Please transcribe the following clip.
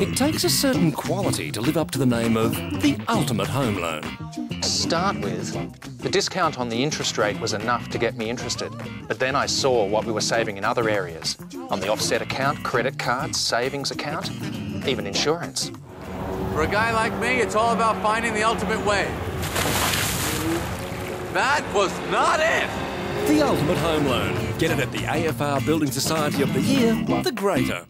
It takes a certain quality to live up to the name of the ultimate home loan. To start with, the discount on the interest rate was enough to get me interested. But then I saw what we were saving in other areas on the offset account, credit cards, savings account, even insurance. For a guy like me, it's all about finding the ultimate way. That was not it! The ultimate home loan. Get it at the AFR Building Society of the Year, the Greater.